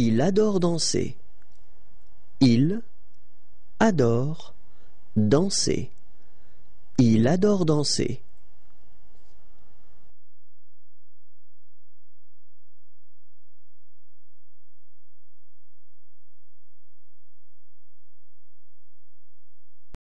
Il adore danser. Il adore danser. Il adore danser.